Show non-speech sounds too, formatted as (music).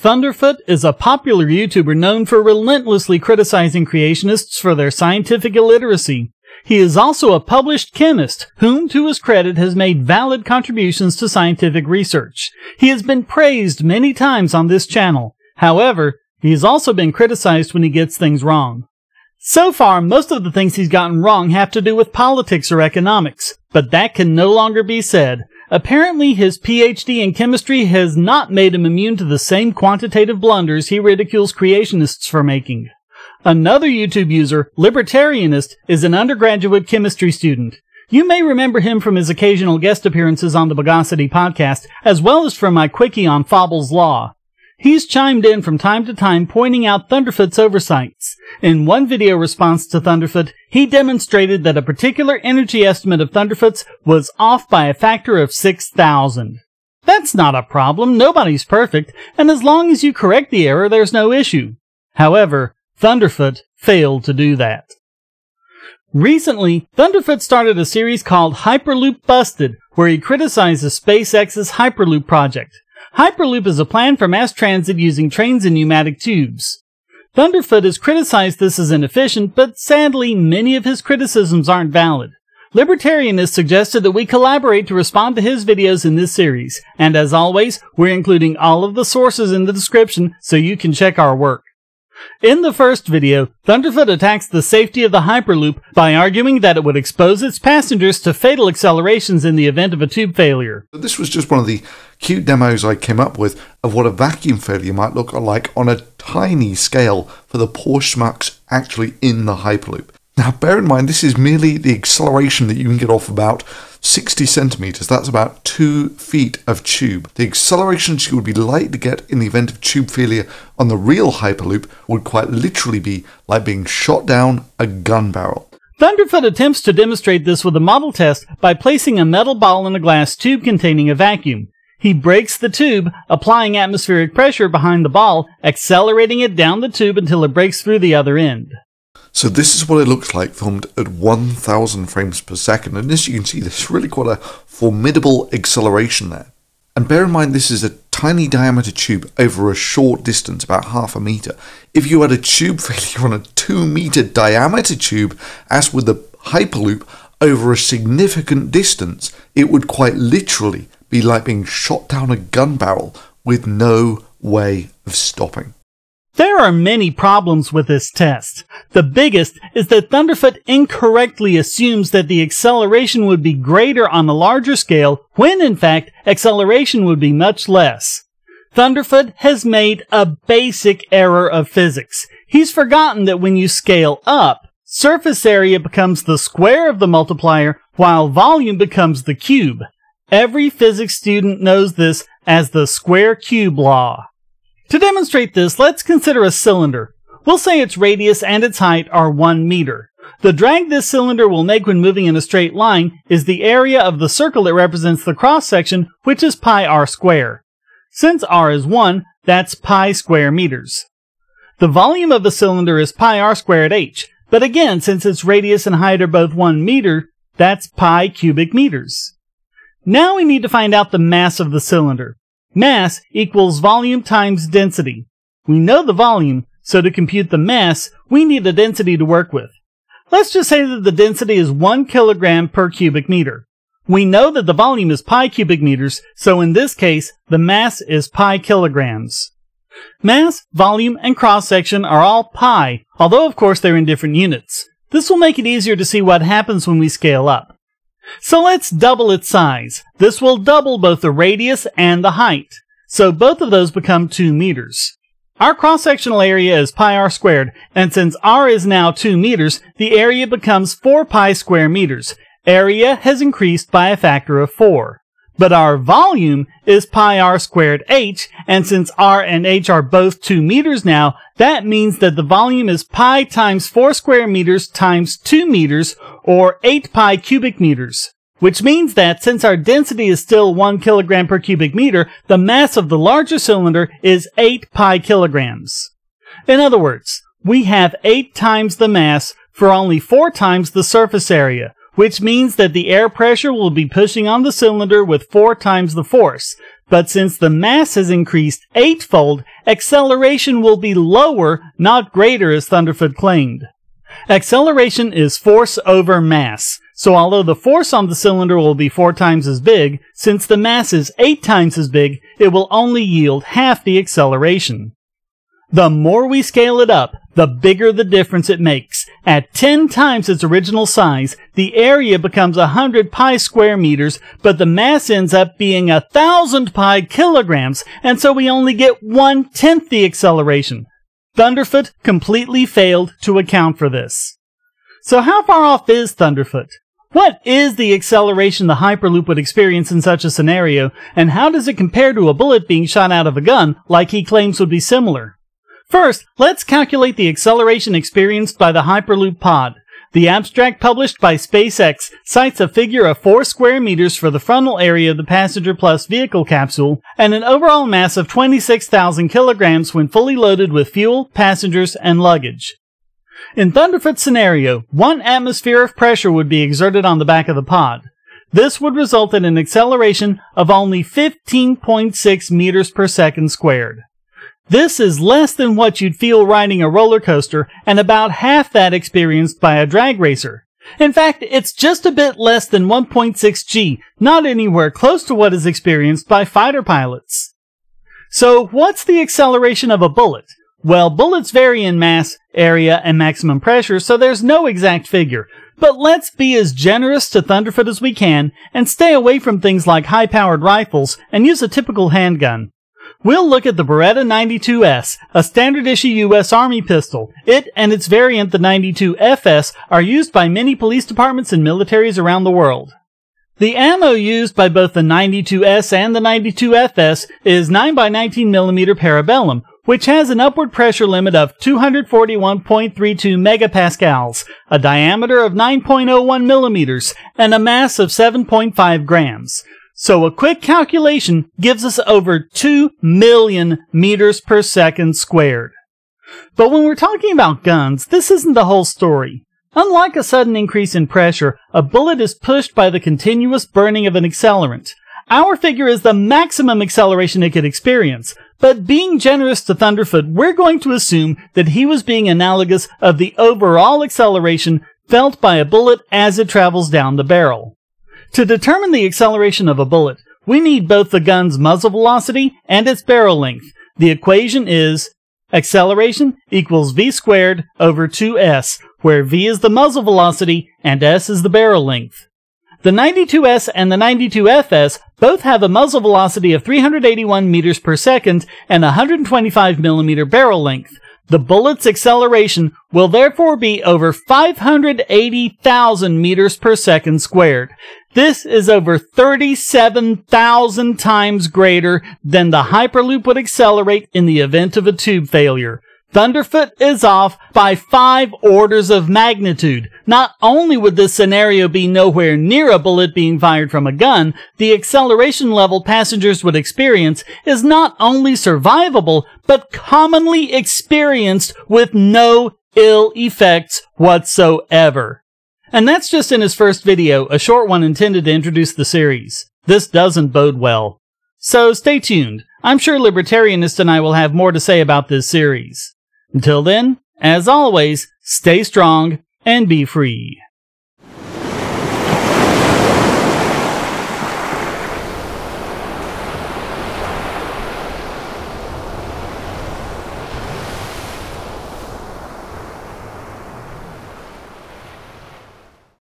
Thunderfoot is a popular YouTuber known for relentlessly criticizing creationists for their scientific illiteracy. He is also a published chemist, whom to his credit has made valid contributions to scientific research. He has been praised many times on this channel. However, he has also been criticized when he gets things wrong. So far, most of the things he's gotten wrong have to do with politics or economics, but that can no longer be said. Apparently, his PhD in chemistry has not made him immune to the same quantitative blunders he ridicules creationists for making. Another YouTube user, Libertarianist, is an undergraduate chemistry student. You may remember him from his occasional guest appearances on the Bogosity podcast, as well as from my quickie on Fable's Law. He's chimed in from time to time pointing out Thunderfoot's oversights. In one video response to Thunderfoot, he demonstrated that a particular energy estimate of Thunderfoot's was off by a factor of 6,000. That's not a problem, nobody's perfect, and as long as you correct the error, there's no issue. However, Thunderfoot failed to do that. Recently, Thunderfoot started a series called Hyperloop Busted, where he criticizes SpaceX's Hyperloop project. Hyperloop is a plan for mass transit using trains and pneumatic tubes. Thunderfoot has criticized this as inefficient, but sadly, many of his criticisms aren't valid. Libertarian has suggested that we collaborate to respond to his videos in this series, and as always, we're including all of the sources in the description so you can check our work. In the first video, Thunderfoot attacks the safety of the Hyperloop by arguing that it would expose its passengers to fatal accelerations in the event of a tube failure. This was just one of the cute demos I came up with of what a vacuum failure might look like on a tiny scale for the poor schmucks actually in the Hyperloop. Now, bear in mind, this is merely the acceleration that you can get off about 60 centimeters. That's about two feet of tube. The acceleration she would be likely to get in the event of tube failure on the real Hyperloop would quite literally be like being shot down a gun barrel. Thunderfoot attempts to demonstrate this with a model test by placing a metal ball in a glass tube containing a vacuum. He breaks the tube, applying atmospheric pressure behind the ball, accelerating it down the tube until it breaks through the other end. So this is what it looks like filmed at 1000 frames per second and as you can see there's really quite a formidable acceleration there. And bear in mind this is a tiny diameter tube over a short distance, about half a meter. If you had a tube (laughs) failure on a 2 meter diameter tube, as with the Hyperloop, over a significant distance, it would quite literally be like being shot down a gun barrel with no way of stopping. There are many problems with this test. The biggest is that Thunderfoot incorrectly assumes that the acceleration would be greater on a larger scale when in fact acceleration would be much less. Thunderfoot has made a basic error of physics. He's forgotten that when you scale up, surface area becomes the square of the multiplier while volume becomes the cube. Every physics student knows this as the square cube law. To demonstrate this, let's consider a cylinder. We'll say its radius and its height are 1 meter. The drag this cylinder will make when moving in a straight line is the area of the circle that represents the cross section, which is pi r square. Since r is 1, that's pi square meters. The volume of the cylinder is pi r squared h, but again, since its radius and height are both 1 meter, that's pi cubic meters. Now we need to find out the mass of the cylinder. Mass equals volume times density. We know the volume, so to compute the mass, we need a density to work with. Let's just say that the density is 1 kilogram per cubic meter. We know that the volume is pi cubic meters, so in this case, the mass is pi kilograms. Mass, volume, and cross-section are all pi, although of course they're in different units. This will make it easier to see what happens when we scale up. So let's double its size. This will double both the radius and the height. So both of those become 2 meters. Our cross-sectional area is pi r squared, and since r is now 2 meters, the area becomes 4 pi square meters. Area has increased by a factor of 4. But our volume is pi r squared h, and since r and h are both 2 meters now, that means that the volume is pi times 4 square meters times 2 meters, or 8 pi cubic meters. Which means that since our density is still 1 kilogram per cubic meter, the mass of the larger cylinder is 8 pi kilograms. In other words, we have 8 times the mass for only 4 times the surface area, which means that the air pressure will be pushing on the cylinder with 4 times the force. But since the mass has increased eightfold, acceleration will be lower, not greater as Thunderfoot claimed. Acceleration is force over mass. So although the force on the cylinder will be four times as big, since the mass is eight times as big, it will only yield half the acceleration. The more we scale it up, the bigger the difference it makes. At 10 times its original size, the area becomes 100 pi square meters, but the mass ends up being 1000 pi kilograms, and so we only get one tenth the acceleration. Thunderfoot completely failed to account for this. So how far off is Thunderfoot? What is the acceleration the Hyperloop would experience in such a scenario, and how does it compare to a bullet being shot out of a gun like he claims would be similar? First, let's calculate the acceleration experienced by the Hyperloop pod. The abstract published by SpaceX cites a figure of 4 square meters for the frontal area of the passenger plus vehicle capsule and an overall mass of 26,000 kilograms when fully loaded with fuel, passengers, and luggage. In Thunderfoot's scenario, one atmosphere of pressure would be exerted on the back of the pod. This would result in an acceleration of only 15.6 meters per second squared. This is less than what you'd feel riding a roller coaster and about half that experienced by a drag racer. In fact, it's just a bit less than 1.6 G, not anywhere close to what is experienced by fighter pilots. So, what's the acceleration of a bullet? Well, bullets vary in mass, area, and maximum pressure, so there's no exact figure. But let's be as generous to Thunderfoot as we can and stay away from things like high powered rifles and use a typical handgun. We'll look at the Beretta 92S, a standard issue U.S. Army pistol. It and its variant, the 92FS, are used by many police departments and militaries around the world. The ammo used by both the 92S and the 92FS is 9x19mm parabellum, which has an upward pressure limit of 241.32 megapascals, a diameter of 9.01 millimeters, and a mass of 7.5 grams. So a quick calculation gives us over 2 million meters per second squared. But when we're talking about guns, this isn't the whole story. Unlike a sudden increase in pressure, a bullet is pushed by the continuous burning of an accelerant. Our figure is the maximum acceleration it could experience, but being generous to Thunderfoot, we're going to assume that he was being analogous of the overall acceleration felt by a bullet as it travels down the barrel. To determine the acceleration of a bullet, we need both the gun's muzzle velocity and its barrel length. The equation is acceleration equals v squared over 2s, where v is the muzzle velocity and s is the barrel length. The 92S and the 92FS both have a muzzle velocity of 381 meters per second and 125 millimeter barrel length. The bullet's acceleration will therefore be over 580,000 meters per second squared. This is over 37,000 times greater than the Hyperloop would accelerate in the event of a tube failure. Thunderfoot is off by five orders of magnitude. Not only would this scenario be nowhere near a bullet being fired from a gun, the acceleration level passengers would experience is not only survivable, but commonly experienced with no ill effects whatsoever. And that's just in his first video, a short one intended to introduce the series. This doesn't bode well. So stay tuned. I'm sure Libertarianist and I will have more to say about this series. Until then, as always, stay strong and be free.